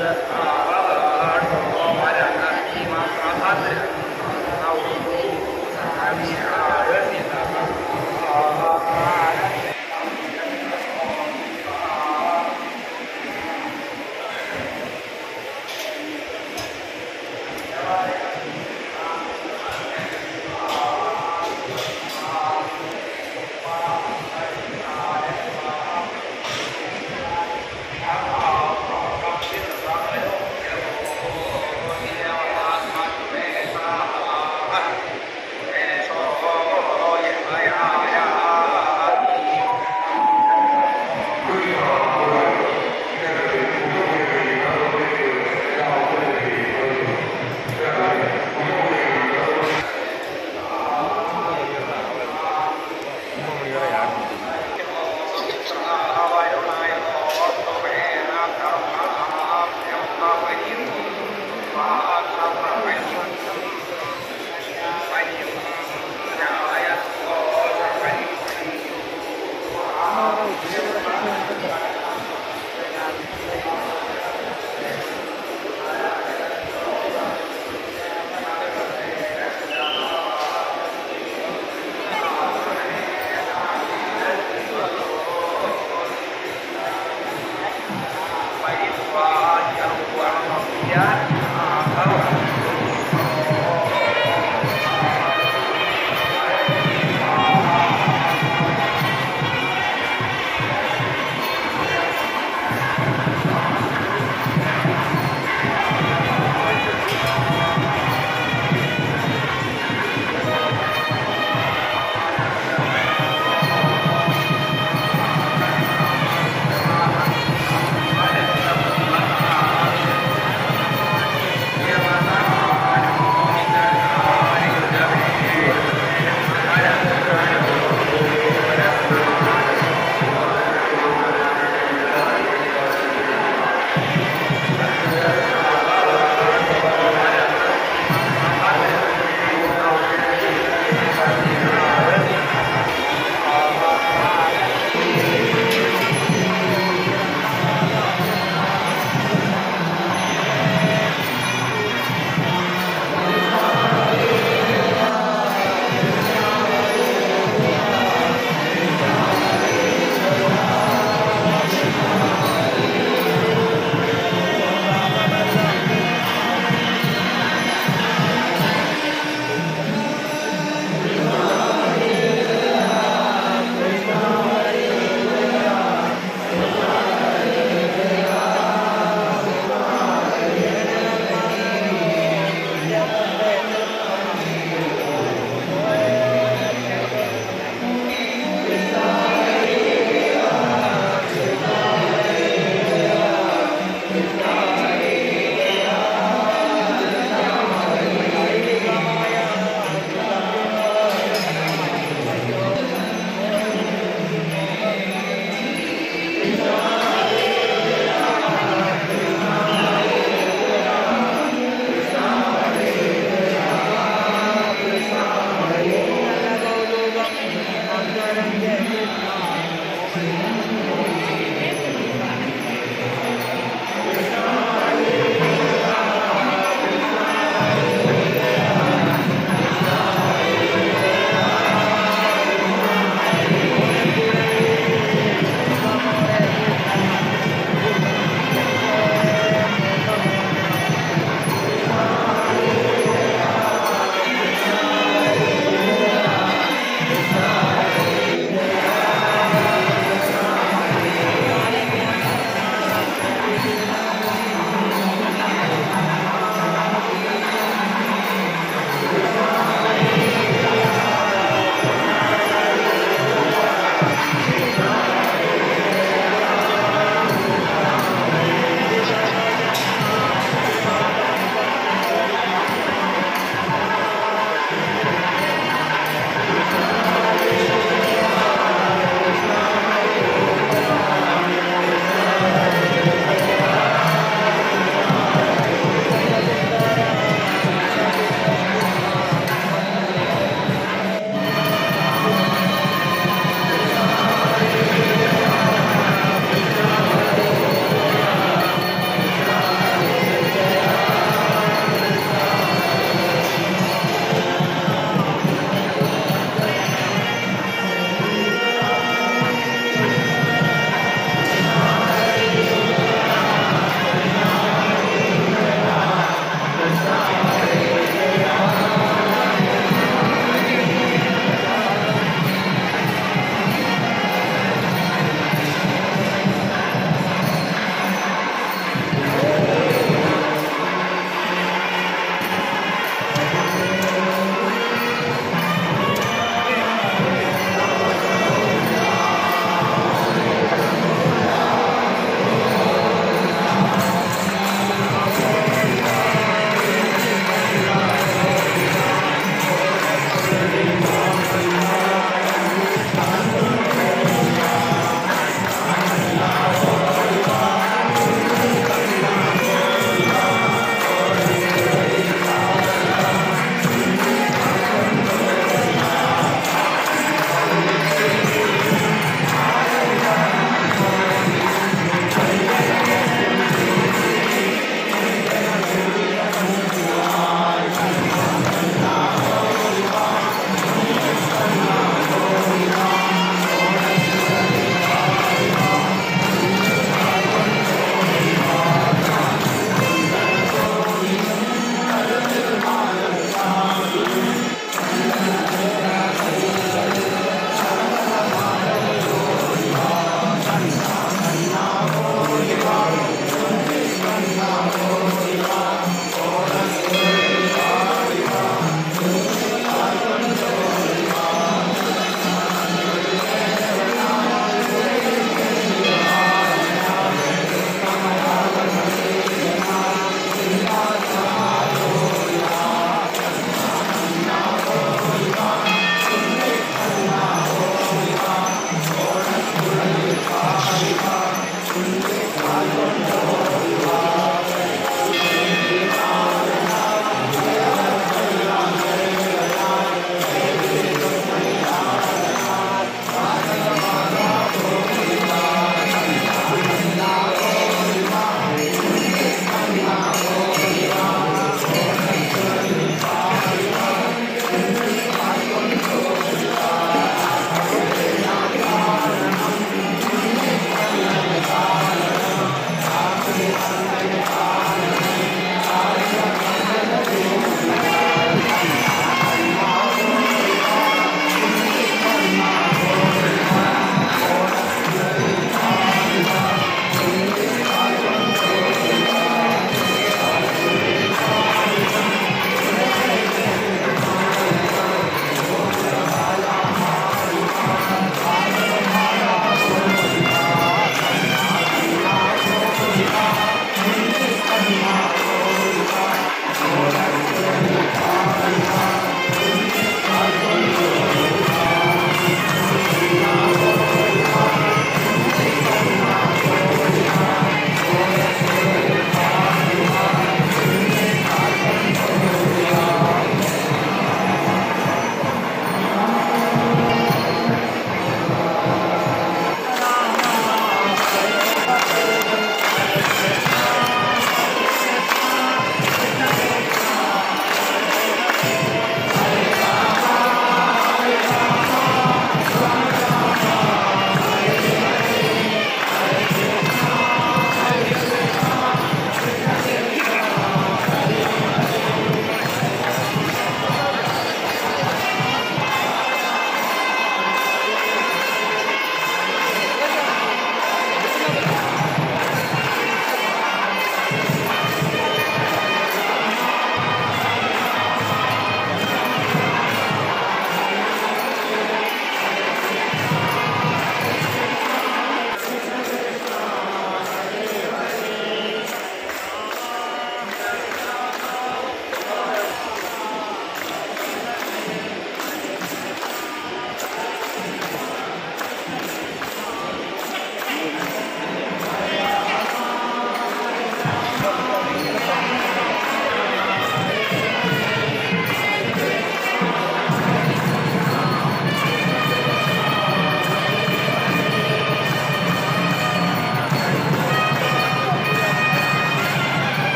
that.